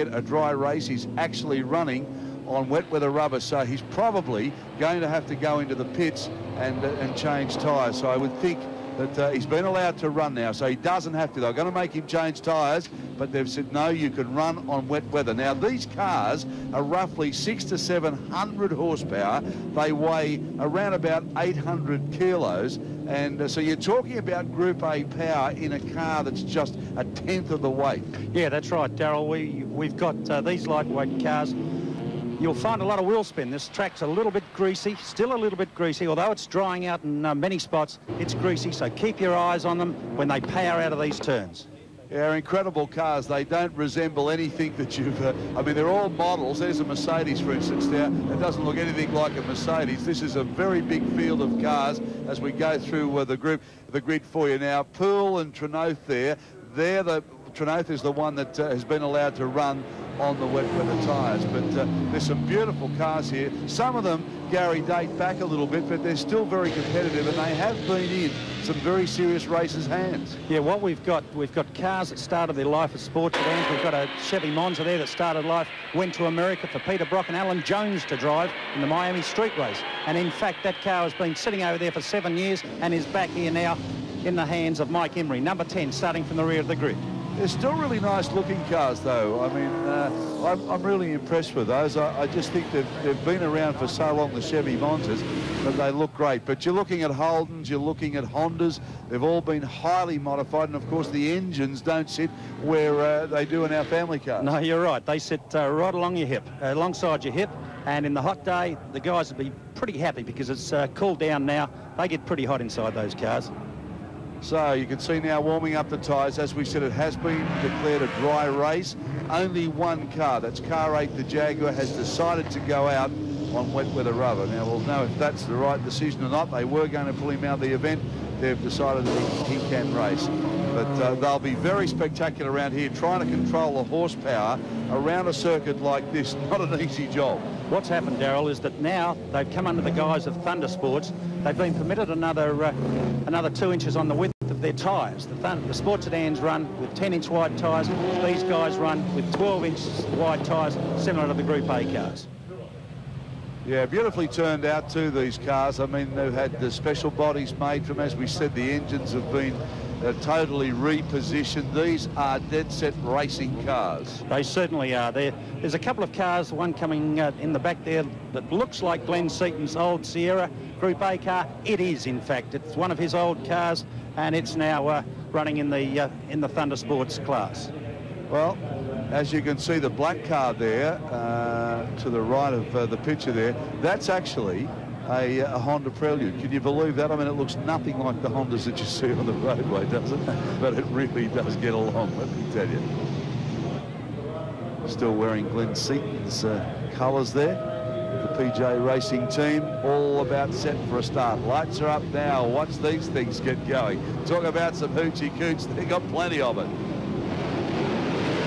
a dry race. He's actually running on wet weather rubber, so he's probably going to have to go into the pits and, uh, and change tyres. So I would think that uh, he's been allowed to run now, so he doesn't have to. They're going to make him change tyres, but they've said, no, you can run on wet weather. Now, these cars are roughly six to 700 horsepower. They weigh around about 800 kilos, and uh, so you're talking about Group A power in a car that's just a tenth of the weight. Yeah, that's right, Daryl. We, we've got uh, these lightweight cars You'll find a lot of wheel spin. This track's a little bit greasy, still a little bit greasy, although it's drying out in uh, many spots, it's greasy, so keep your eyes on them when they power out of these turns. Yeah, incredible cars. They don't resemble anything that you've... Uh, I mean, they're all models. There's a Mercedes, for instance, there. It doesn't look anything like a Mercedes. This is a very big field of cars as we go through uh, the group, the grid for you now. Poole and Trenoweth there. They're the... Trenoweth is the one that uh, has been allowed to run on the wet weather tyres. But uh, there's some beautiful cars here. Some of them, Gary, date back a little bit, but they're still very competitive, and they have been in some very serious races' hands. Yeah, what we've got, we've got cars that started their life as sports sedans. We've got a Chevy Monza there that started life, went to America for Peter Brock and Alan Jones to drive in the Miami Street Race. And in fact, that car has been sitting over there for seven years and is back here now in the hands of Mike Emery, number 10, starting from the rear of the grid. They're still really nice looking cars though. I mean, uh, I'm, I'm, really impressed with those. I, I, just think they've, they've been around for so long, the Chevy Monzas, that they look great. But you're looking at Holdens, you're looking at Hondas. They've all been highly modified. And of course, the engines don't sit where uh, they do in our family cars. No, you're right. They sit uh, right along your hip, uh, alongside your hip. And in the hot day, the guys will be pretty happy because it's uh, cooled down now. They get pretty hot inside those cars. So you can see now warming up the tyres. As we said, it has been declared a dry race. Only one car, that's car 8, the Jaguar, has decided to go out on wet weather rubber. Now we'll know if that's the right decision or not. They were going to pull him out of the event. They've decided that he, he can race. But uh, they'll be very spectacular around here, trying to control the horsepower around a circuit like this. Not an easy job. What's happened, Daryl, is that now they've come under the guise of Thunder Sports. They've been permitted another uh, another two inches on the width of their tyres. The, the sports sedans run with 10-inch wide tyres. These guys run with 12-inch wide tyres, similar to the Group A cars. Yeah, beautifully turned out too, these cars. I mean, they've had the special bodies made from, as we said, the engines have been uh, totally repositioned. These are dead set racing cars. They certainly are. There, there's a couple of cars, one coming uh, in the back there that looks like Glenn Seaton's old Sierra Group A car. It is, in fact. It's one of his old cars, and it's now uh, running in the uh, in the Thunder Sports class. Well, as you can see, the black car there uh, to the right of uh, the picture there, that's actually a, a, Honda Prelude. Can you believe that? I mean, it looks nothing like the Hondas that you see on the roadway, does it? But it really does get along, let me tell you. Still wearing Glenn Seaton's uh, colours there. The Racing team all about set for a start. Lights are up now. Watch these things get going. Talk about some hoochie cooch. They got plenty of it.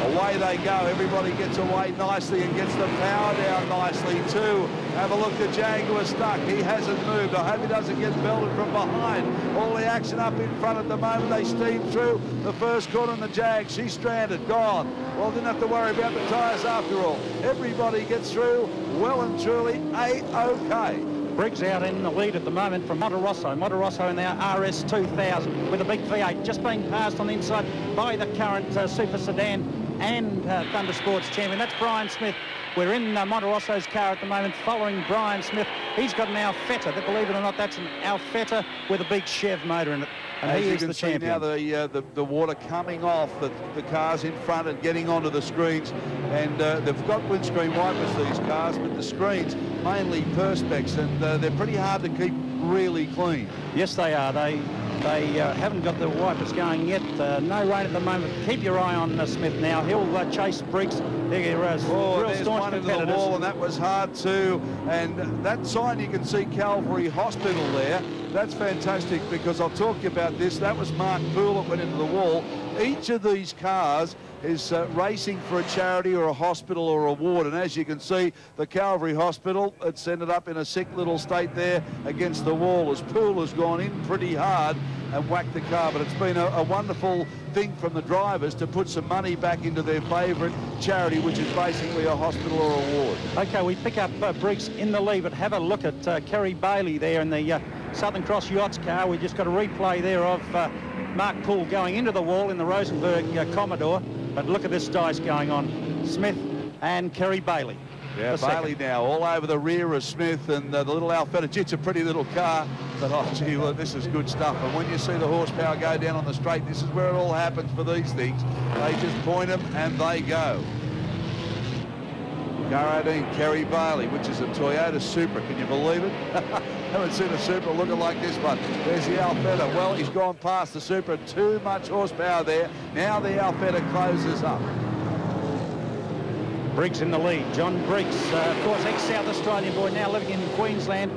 Away they go. Everybody gets away nicely and gets the power down nicely too. Have a look, the Jaguar stuck. He hasn't moved. I hope he doesn't get belted from behind. All the action up in front at the moment. They steam through the first corner and the Jag. She's stranded, gone. Well, didn't have to worry about the tyres after all. Everybody gets through well and truly A-OK. Briggs out in the lead at the moment from Monterosso. Monterosso in their RS2000 with a big V8 just being passed on the inside by the current uh, Super Sedan and uh, Thunder Sports champion. That's Brian Smith. We're in uh, Monterosso's car at the moment following Brian Smith. He's got an Alfetta. That, believe it or not, that's an Alfetta with a big Chev motor in it. And As he you can the see champion. now the, uh, the, the water coming off the, the cars in front and getting onto the screens. And uh, they've got windscreen wipers, these cars, but the screens mainly Perspex, and uh, they're pretty hard to keep really clean. Yes, they are. They they uh, haven't got the wipers going yet. Uh, no rain at the moment. Keep your eye on uh, Smith now. He'll uh, chase Briggs. They're uh, oh, real there's one into the wall, and that was hard too. And that sign you can see Calvary Hospital there. That's fantastic because I'll talk to you about this. That was Mark Poole that went into the wall. Each of these cars is uh, racing for a charity or a hospital or a ward. And as you can see, the Calvary Hospital, it's ended up in a sick little state there against the wall as Poole has gone in pretty hard and whacked the car. But it's been a, a wonderful thing from the drivers to put some money back into their favourite charity, which is basically a hospital or a ward. OK, we pick up uh, Briggs in the lead, but have a look at uh, Kerry Bailey there in the uh, Southern Cross Yachts car. We've just got a replay there of uh, Mark Poole going into the wall in the Rosenberg uh, Commodore. But look at this dice going on. Smith and Kerry Bailey. Yeah, Bailey second. now all over the rear of Smith and uh, the little Alfetta. It's a pretty little car, but oh, gee, well, this is good stuff. And when you see the horsepower go down on the straight, this is where it all happens for these things. They just point them and they go. 18, Kerry Bailey, which is a Toyota Supra. Can you believe it? Haven't seen a Supra looking like this one. There's the Alfetta. Well, he's gone past the Supra. Too much horsepower there. Now the Alfetta closes up. Briggs in the lead. John Briggs, uh, of course, ex-South Australian boy, now living in Queensland.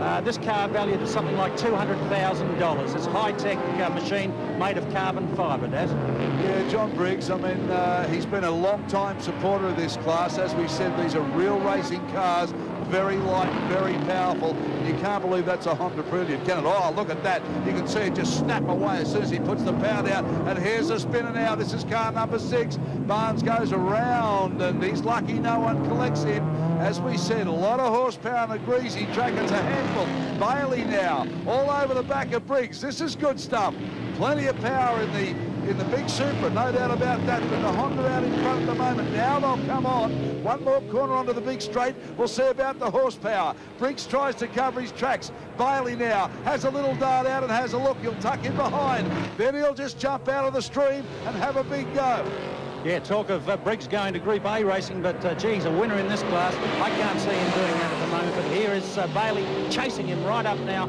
Uh, this car valued at something like $200,000. It's a high-tech uh, machine made of carbon fibre, Daz. Yeah, John Briggs, I mean, uh, he's been a long-time supporter of this class. As we said, these are real racing cars very light, very powerful. You can't believe that's a Honda Prelude, can it? Oh, look at that. You can see it just snap away as soon as he puts the power down. And here's a spinner now. This is car number six. Barnes goes around, and he's lucky no one collects him. As we said, a lot of horsepower on a greasy track. It's a handful. Bailey now, all over the back of Briggs. This is good stuff. Plenty of power in the in the big Supra, no doubt about that. But the Honda out in front at the moment. Now they'll come on. One more corner onto the big straight. We'll see about the horsepower. Briggs tries to cover his tracks. Bailey now has a little dart out and has a look. He'll tuck in behind. Then he'll just jump out of the stream and have a big go. Yeah, talk of uh, Briggs going to Group A racing, but uh, geez, a winner in this class. I can't see him doing that at the moment, but here is uh, Bailey chasing him right up now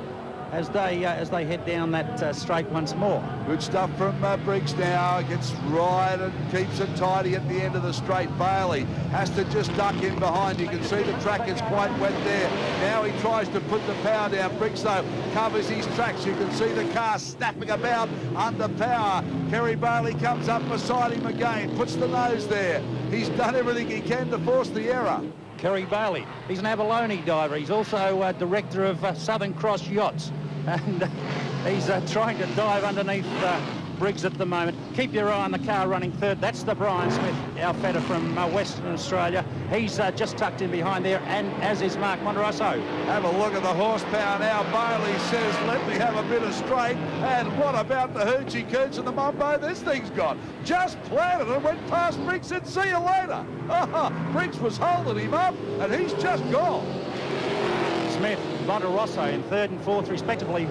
as they uh, as they head down that uh, straight once more. Good stuff from uh, Briggs now. Gets right and keeps it tidy at the end of the straight. Bailey has to just duck in behind. You can see the track is quite wet there. Now he tries to put the power down. Briggs, though, covers his tracks. You can see the car snapping about under power. Kerry Bailey comes up beside him again, puts the nose there. He's done everything he can to force the error. Kerry Bailey. He's an abalone diver. He's also uh, director of uh, Southern Cross Yachts. And uh, he's uh, trying to dive underneath Briggs at the moment. Keep your eye on the car running third. That's the Brian Smith Alfetta from uh, Western Australia. He's uh, just tucked in behind there, and as is Mark Monterosso. Have a look at the horsepower now. Bailey says, let me have a bit of straight. And what about the hoochie cooch and the mumbo this thing's got? Just planted and went past Briggs and see you later. Briggs was holding him up, and he's just gone. Smith, Monterosso in third and fourth respectively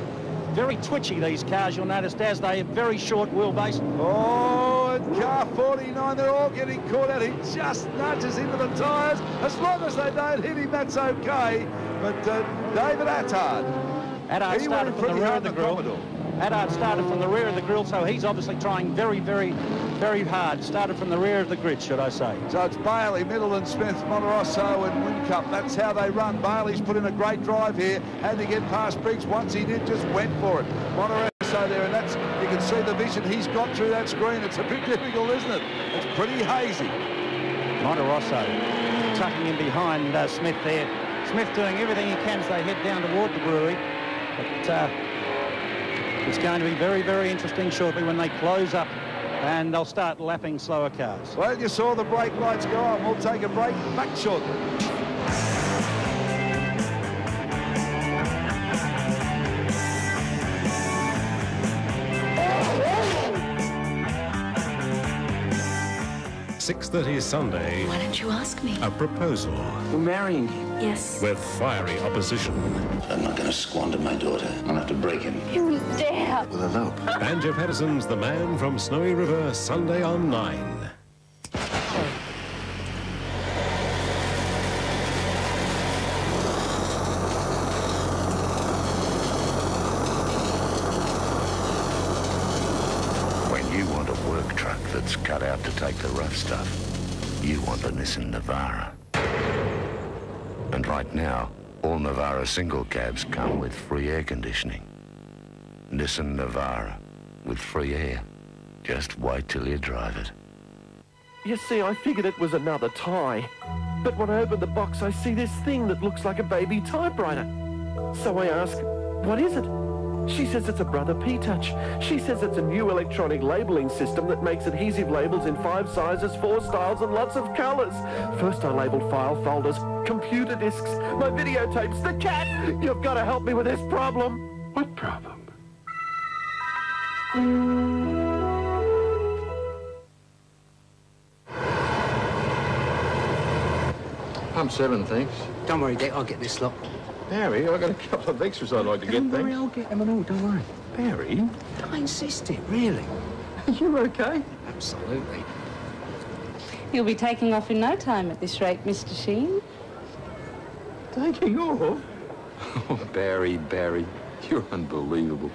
very twitchy, these cars, you'll notice, as they have very short wheelbase. Oh, and car 49, they're all getting caught out. He just nudges into the tyres. As long as they don't hit him, that's okay. But uh, David Attard. Attard started from the rear of the grill. Attard started from the rear of the grill, so he's obviously trying very, very, very hard. Started from the rear of the grid, should I say. So it's Bailey, Middleton, Smith, Monterosso and Whincup. That's how they run. Bailey's put in a great drive here. Had to get past Briggs. Once he did, just went for it. Monterosso there, and that's you can see the vision he's got through that screen. It's a bit difficult, isn't it? It's pretty hazy. Monterosso tucking in behind uh, Smith there. Smith doing everything he can as they head down toward the brewery. But uh, it's going to be very, very interesting shortly when they close up and they'll start lapping slower cars. Well, you saw the brake lights go on. We'll take a break. Back short. 6.30 Sunday... Why don't you ask me? A proposal. We're marrying him. Yes. With fiery opposition. I'm not going to squander my daughter. I'll have to break him. You dare! With a elope. Banjo Paterson's The Man from Snowy River, Sunday on 9. To take the rough stuff, you want the Nissan Navara. And right now, all Navara single cabs come with free air conditioning. Nissan Navara with free air. Just wait till you drive it. You see, I figured it was another tie. But when I open the box, I see this thing that looks like a baby typewriter. So I ask, what is it? She says it's a Brother P-Touch. She says it's a new electronic labeling system that makes adhesive labels in five sizes, four styles, and lots of colors. First I labeled file folders, computer disks, my videotapes, the cat. You've got to help me with this problem. What problem? Pump seven, thanks. Don't worry, Dick. I'll get this lot. Barry, I've got a couple of extras I'd like to Don't get, worry, thanks. I'll get them and all. Don't worry. Barry? I insist it, really. Are you okay? Absolutely. You'll be taking off in no time at this rate, Mr. Sheen. Taking off? Oh, Barry, Barry, you're unbelievable.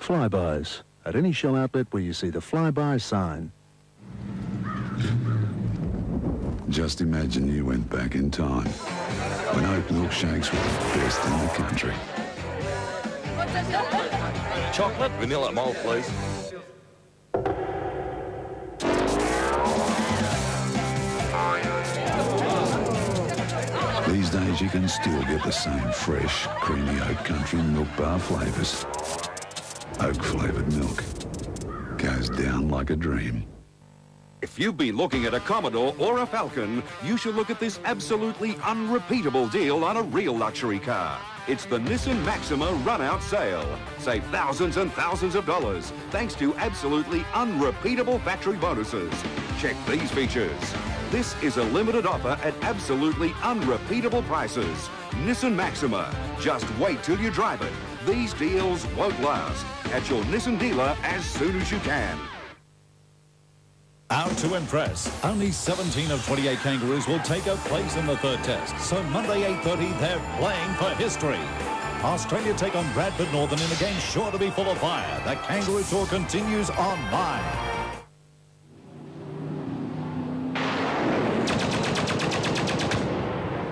Flybys. At any Shell outlet where you see the Flyby sign. Just imagine you went back in time when oat milkshakes were the best in the country. Chocolate, vanilla malt, please. These days you can still get the same fresh, creamy oat country milk bar flavours. Oak flavoured milk. Goes down like a dream. If you've been looking at a Commodore or a Falcon, you should look at this absolutely unrepeatable deal on a real luxury car. It's the Nissan Maxima run-out sale. Save thousands and thousands of dollars thanks to absolutely unrepeatable factory bonuses. Check these features. This is a limited offer at absolutely unrepeatable prices. Nissan Maxima. Just wait till you drive it. These deals won't last. At your Nissan dealer as soon as you can. Out to impress. Only 17 of 28 Kangaroos will take a place in the third test. So Monday 8.30, they're playing for history. Australia take on Bradford Northern in a game sure to be full of fire. The Kangaroo Tour continues on 9.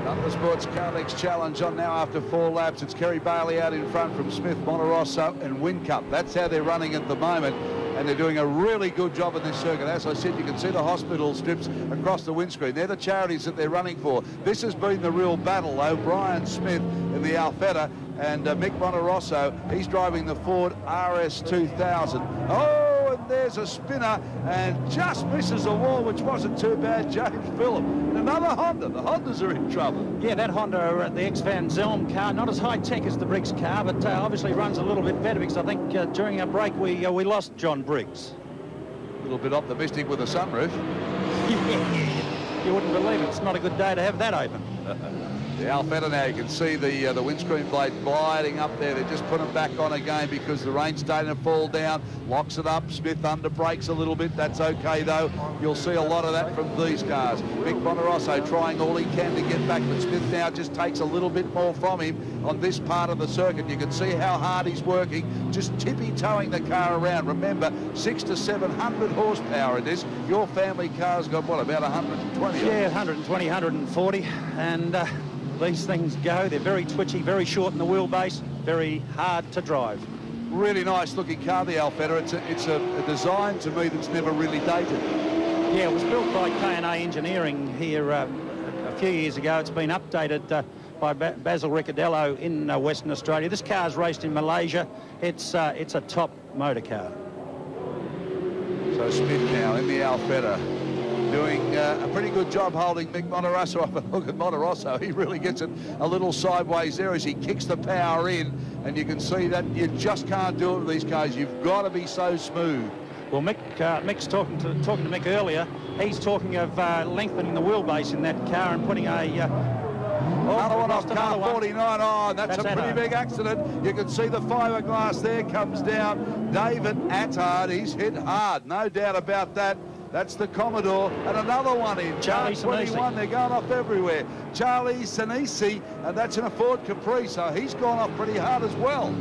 Thundersports Carlex Challenge on now after four laps. It's Kerry Bailey out in front from Smith, Monterosso and Whincup. That's how they're running at the moment. And they're doing a really good job in this circuit. As I said, you can see the hospital strips across the windscreen. They're the charities that they're running for. This has been the real battle, though. Brian Smith in the Alfetta and uh, Mick Monterosso, he's driving the Ford RS2000. Oh, and there's a spinner and just misses a wall, which wasn't too bad. James Phillip in another Honda. The Hondas are in trouble. Yeah, that Honda, uh, the X-Van Zelm car, not as high-tech as the Briggs car, but uh, obviously runs a little bit better because I think uh, during our break we uh, we lost John Briggs. A little bit optimistic with a sunroof. you wouldn't believe it. It's not a good day to have that open. The Alfetta now, you can see the uh, the windscreen blade gliding up there. They're just putting them back on again because the rain's starting to fall down. Locks it up. Smith under brakes a little bit. That's okay, though. You'll see a lot of that from these cars. Mick Monterosso trying all he can to get back, but Smith now just takes a little bit more from him on this part of the circuit. You can see how hard he's working, just tippy-toeing the car around. Remember, six to 700 horsepower it is. Your family car's got, what, about 120? Yeah, 120, 140, and uh, these things go. They're very twitchy, very short in the wheelbase, very hard to drive. Really nice looking car, the Alfetta. It's a, it's a, a design to me that's never really dated. Yeah, it was built by K&A Engineering here uh, a few years ago. It's been updated uh, by ba Basil Riccardello in uh, Western Australia. This car's raced in Malaysia. It's, uh, it's a top motor car. So Smith now in the Alfetta doing uh, a pretty good job holding Mick Monterosso up. Look at Monterosso, he really gets it a little sideways there as he kicks the power in. And you can see that you just can't do it with these cars. You've got to be so smooth. Well, Mick, uh, Mick's talking to, talking to Mick earlier. He's talking of uh, lengthening the wheelbase in that car and putting a... Uh, Oh, another one off car another one. 49. Oh, that's, That's a pretty Attard. big accident. You can see the fiberglass there comes down. David Attard, he's hit hard, no doubt about that. That's the Commodore. And another one in. Charlie Car 21, Sinisi. they're going off everywhere. Charlie Sinisi, and that's in a Ford Capri, so he's gone off pretty hard as well.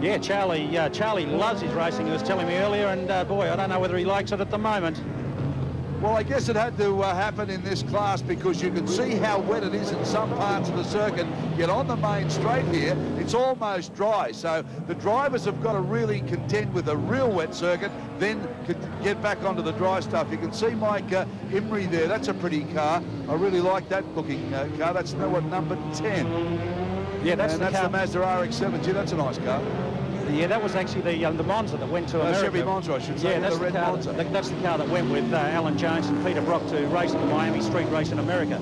Yeah, Charlie, uh, Charlie loves his racing, he was telling me earlier, and uh, boy, I don't know whether he likes it at the moment. Well, I guess it had to uh, happen in this class because you can see how wet it is in some parts of the circuit. Yet on the main straight here, it's almost dry. So the drivers have got to really contend with a real wet circuit, then get back onto the dry stuff. You can see Mike uh, Imrie there. That's a pretty car. I really like that looking uh, car. That's what, number 10. Yeah, that's and the that's car. the Mazda RX-7. Gee, that's a nice car. Yeah, that was actually the um, the Monza that went to No, America. Chevy Monza, I should say, Yeah, that's the the, red car. Monza. That, that's the car that went with uh, Alan Jones and Peter Brock to race at the Miami Street Race in America,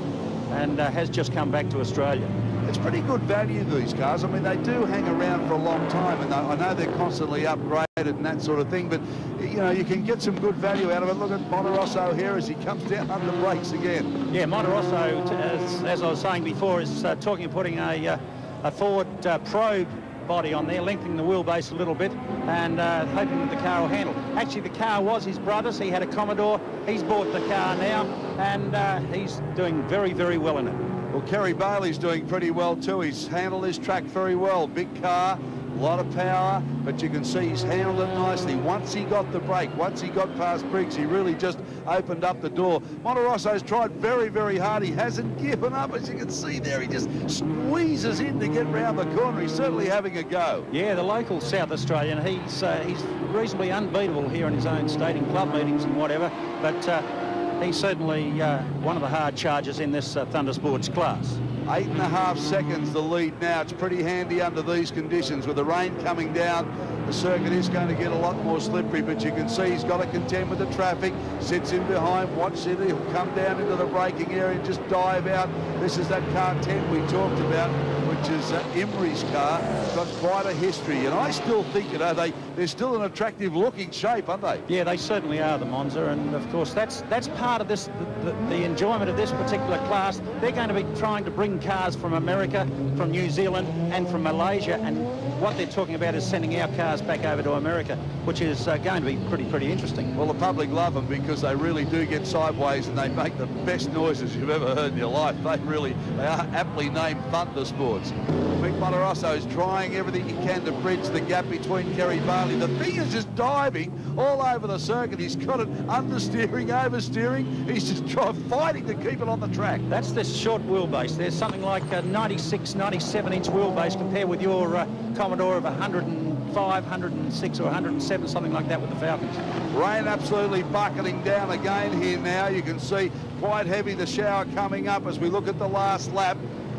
and uh, has just come back to Australia. It's pretty good value, these cars. I mean, they do hang around for a long time, and I know they're constantly upgraded and that sort of thing, but, you know, you can get some good value out of it. Look at Monterosso here as he comes down under brakes again. Yeah, Monterosso, as, as I was saying before, is uh, talking of putting a, uh, a forward uh, probe body on there, lengthening the wheelbase a little bit and uh, hoping that the car will handle. Actually, the car was his brother's. He had a Commodore. He's bought the car now and uh, he's doing very, very well in it. Well, Kerry Bailey's doing pretty well too. He's handled his track very well. Big car, a lot of power, but you can see he's handled it nicely. Once he got the brake, once he got past Briggs, he really just opened up the door. Monterosso's tried very, very hard. He hasn't given up, as you can see there. He just squeezes in to get round the corner. He's certainly having a go. Yeah, the local South Australian, he's uh, he's reasonably unbeatable here in his own state in club meetings and whatever, but uh, he's certainly uh, one of the hard chargers in this uh, Thunder Sports class. Eight and a half seconds the lead now. It's pretty handy under these conditions. With the rain coming down, the circuit is going to get a lot more slippery, but you can see he's got to contend with the traffic. Sits in behind, watch it. He'll come down into the braking area and just dive out. This is that car 10 we talked about, which is uh, Imrie's car. Got quite a history, and I still think, you know, they, they're still an attractive looking shape, aren't they? Yeah, they certainly are, the Monza, and of course that's that's part of this, the, the, the enjoyment of this particular class. They're going to be trying to bring cars from America, from New Zealand, and from Malaysia, and what they're talking about is sending our cars back over to America, which is uh, going to be pretty, pretty interesting. Well, the public love them because they really do get sideways and they make the best noises you've ever heard in your life. They really, they are aptly named Thunder Sports. Mick Monterosso is trying everything he can to bridge the gap between Kerry Bailey. The thing is just diving all over the circuit. He's got it understeering, oversteering. He's just trying, fighting to keep it on the track. That's this short wheelbase. There's something like a 96, 97 inch wheelbase compared with your uh, Commodore of 105, 106 or 107, something like that with the Falcons. Rain absolutely bucketing down again here now. You can see quite heavy the shower coming up as we look at the last lap.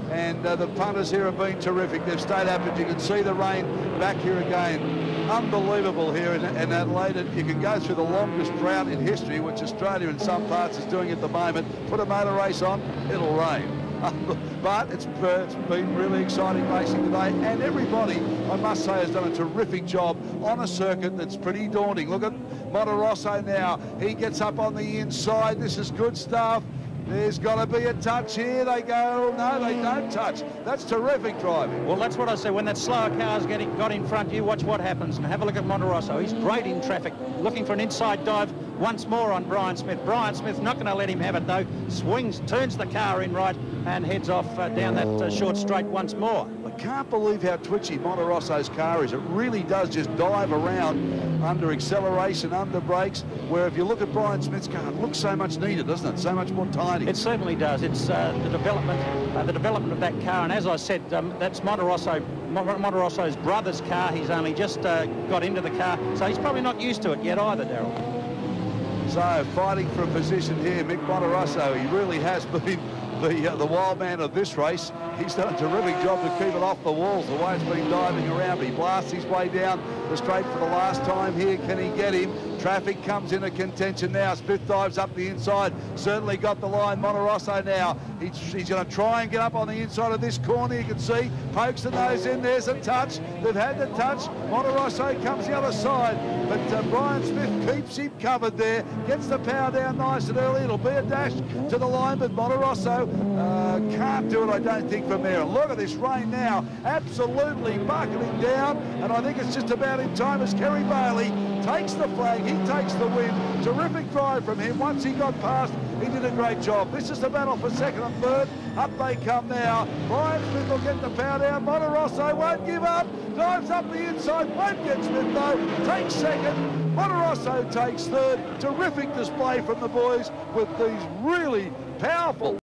And uh, the punters here have been terrific. They've stayed up, but you can see the rain back here again. Unbelievable here in, in Adelaide. You can go through the longest drought in history, which Australia in some parts is doing at the moment. Put a motor race on, it'll rain. but it's, uh, it's been really exciting racing today and everybody I must say has done a terrific job on a circuit that's pretty daunting. Look at Monterosso now. He gets up on the inside. This is good stuff there's got to be a touch here. They go, no, they don't touch. That's terrific driving. Well, that's what I said. When that slower car's getting got in front, of you watch what happens and have a look at Monterosso. He's great in traffic, looking for an inside dive once more on Brian Smith. Brian Smith's not going to let him have it, though. Swings, turns the car in right and heads off uh, down that uh, short straight once more. I can't believe how twitchy Monterosso's car is. It really does just dive around under acceleration, under brakes, where if you look at Brian Smith's car, it looks so much neater, doesn't it? So much more tidy. It certainly does. It's uh, the development, uh, the development of that car, and as I said, um, that's Monterosso, Monterosso's brother's car. He's only just uh, got into the car, so he's probably not used to it yet either, Daryl. So fighting for a position here, Mick Monterosso, he really has been the uh, the wild man of this race. He's done a terrific job to keep it off the walls, the way it's been diving around. He blasts his way down the straight for the last time here. Can he get him? Traffic comes into contention now. Smith dives up the inside. Certainly got the line. Monterosso now. He's, he's going to try and get up on the inside of this corner. You can see pokes the nose in. There's a touch. They've had the touch. Monterosso comes the other side. But uh, Brian Smith keeps him covered there. Gets the power down nice and early. It'll be a dash to the line. But Monterosso uh, can't do it, I don't think, from there. Look at this rain now. Absolutely bucketing down. And I think it's just about in time as Kerry Bailey takes the flag He takes the win. Terrific drive from him. Once he got past, he did a great job. This is the battle for second and third. Up they come now. Brian Smith will get the power down. Monterosso won't give up. Dives up the inside. Won't get Smith though. Takes second. Monterosso takes third. Terrific display from the boys with these really powerful